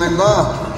Alhamdulillah.